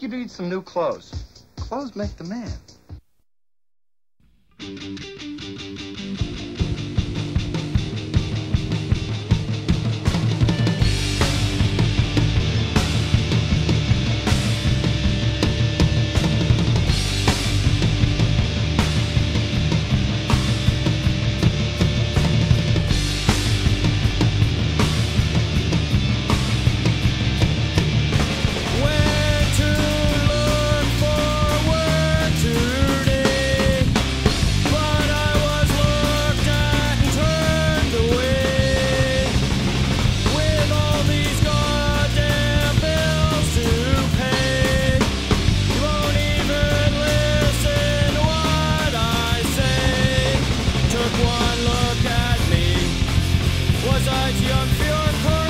You need some new clothes. Clothes make the man. look at me. Was I too young for your